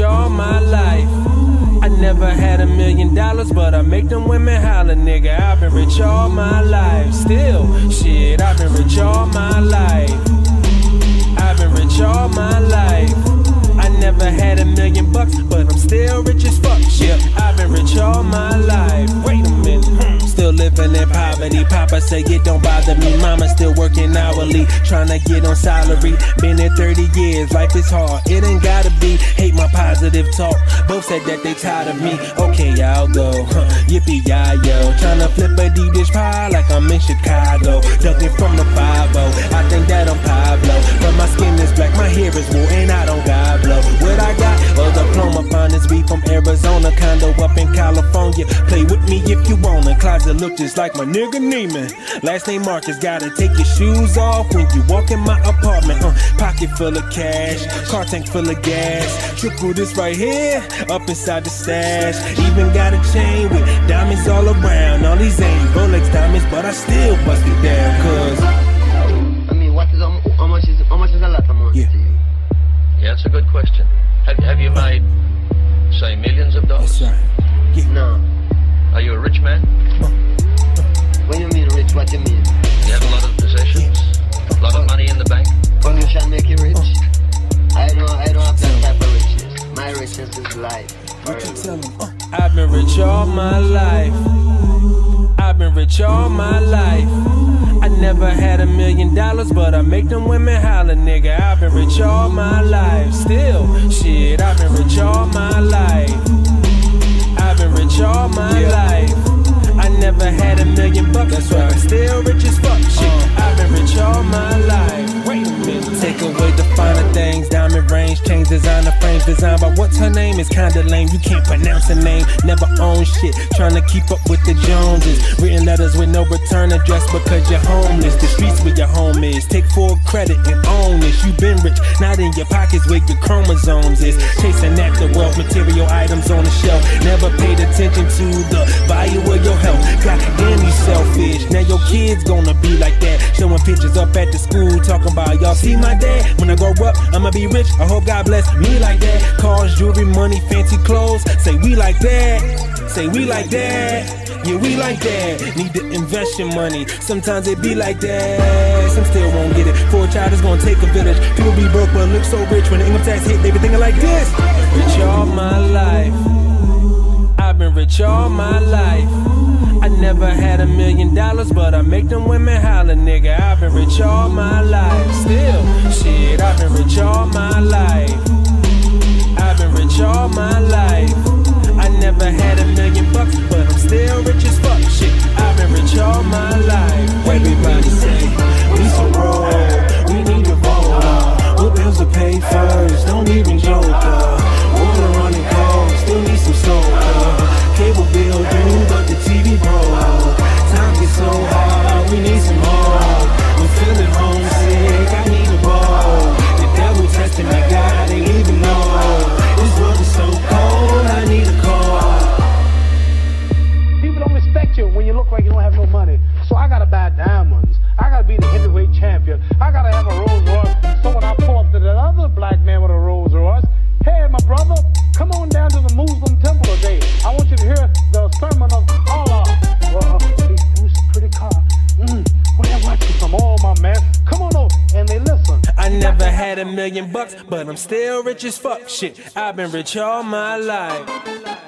all my life. I never had a million dollars, but I make them women holler, nigga. I've been rich all my life. Still, shit, I've been rich all my life. I've been rich all my life. I never had a million bucks, but I'm still rich as fuck. Shit, I've been rich all my life. Living in poverty. Papa say it don't bother me. Mama still working hourly, trying to get on salary. Been there 30 years, life is hard. It ain't gotta be. Hate my positive talk. Both said that they tired of me. Okay, I'll go. Huh. Yippee yi yo. Trying flip a deep dish pie like I'm in Chicago. Ducking from the 5 I think that I'm Pablo. But my if you wanna. Closet look just like my nigga Neiman. Last name Marcus, gotta take your shoes off when you walk in my apartment. Uh, pocket full of cash, car tank full of gas. Triple this right here, up inside the stash. Even got a chain with diamonds all around. All these ain't Rolex diamonds, but I still bust it down, cause. I mean, what is how how much is how much is a lot of money Yeah. to you? Yeah, that's a good question. Have, have you made, say, millions of dollars? That's right. No. Are you a rich man? When you mean rich, what you mean? You have a lot of possessions? A lot of money in the bank? Funny shall make you rich. I don't I don't have that type of richness. My richness is life. What you tell 'em? Uh, I've been rich all my life. I've been rich all my life. I never had a million dollars, but I make them women holler, nigga. I've been rich all my life. Still, shit, I've been rich all my life. Designer designed by what's her name is kinda lame. You can't pronounce her name, never own shit. Trying to keep up with the Joneses. Written letters with no return address because you're homeless. The streets where your home is. Take full credit and own this. You've been rich, not in your pockets where your chromosomes is. Chasing after wealth, material items on the shelf. Never paid attention to the value Now your kids gonna be like that. Showing pictures up at the school, talking about y'all see my dad. When I grow up, I'ma be rich. I hope God bless me like that. Cars, jewelry, money, fancy clothes. Say we like that. Say we like that. Yeah, we like that. Need to invest your money. Sometimes it be like that. Some still won't get it. For a child, it's gonna take a village. People be broke but look so rich. When the income tax hit, they be thinking like this. Rich all my life. I've been rich all my life. I never had a million dollars, but I make them women holler, nigga. I've been rich all my million bucks, but I'm still rich as fuck. Shit, I've been rich all my life.